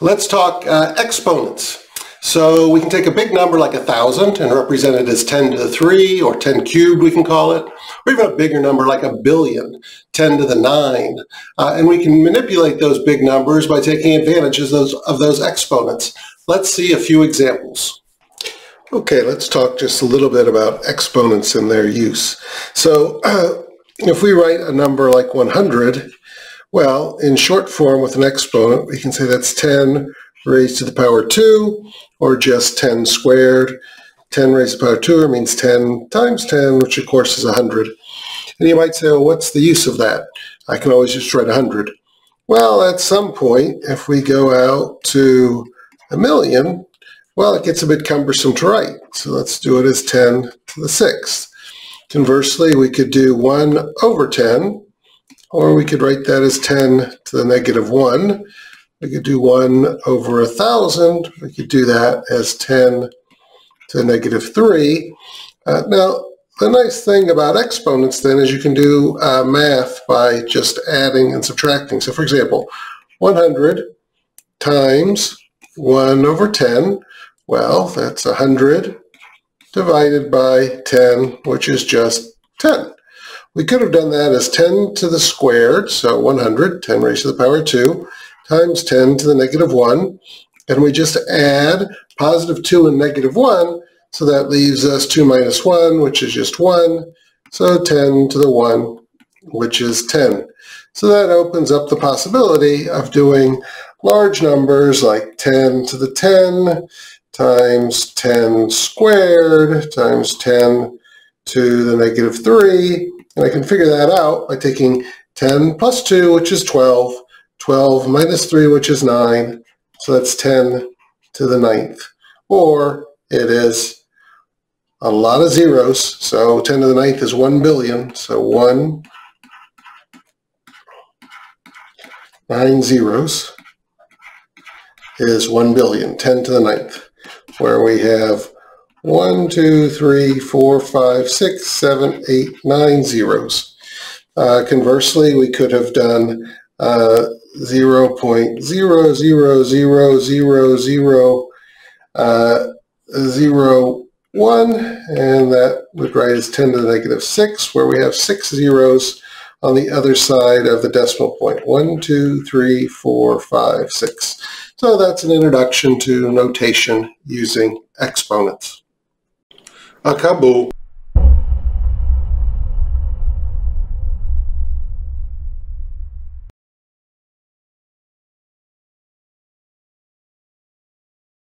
Let's talk uh, exponents. So we can take a big number like a thousand and represent it as 10 to the 3 or 10 cubed we can call it, or even a bigger number like a billion, 10 to the 9. Uh, and we can manipulate those big numbers by taking advantage of those, of those exponents. Let's see a few examples. Okay, let's talk just a little bit about exponents and their use. So uh, if we write a number like 100, well, in short form with an exponent, we can say that's 10 raised to the power 2, or just 10 squared. 10 raised to the power 2 means 10 times 10, which of course is 100. And you might say, well, what's the use of that? I can always just write 100. Well, at some point, if we go out to a million, well, it gets a bit cumbersome to write. So let's do it as 10 to the sixth. Conversely, we could do 1 over 10, or we could write that as 10 to the negative 1. We could do 1 over a 1,000. We could do that as 10 to the negative 3. Uh, now, the nice thing about exponents then is you can do uh, math by just adding and subtracting. So for example, 100 times 1 over 10, well, that's 100 divided by 10, which is just 10. We could have done that as 10 to the squared, so 100, 10 raised to the power 2, times 10 to the negative 1. And we just add positive 2 and negative 1, so that leaves us 2 minus 1, which is just 1. So 10 to the 1, which is 10. So that opens up the possibility of doing large numbers like 10 to the 10 times 10 squared times 10 to the negative 3. And I can figure that out by taking 10 plus 2, which is 12, 12 minus 3, which is 9. So that's 10 to the ninth. Or it is a lot of zeros. So 10 to the ninth is 1 billion. So 1, 9 zeros is 1 billion, 10 to the ninth, where we have 1, 2, 3, 4, 5, 6, 7, 8, 9 zeros. Uh, conversely, we could have done uh, 0 0.00000 uh, 0, 1, and that would write as 10 to the negative 6, where we have 6 zeros on the other side of the decimal point. 1, 2, 3, 4, 5, 6. So that's an introduction to notation using exponents. Acabou.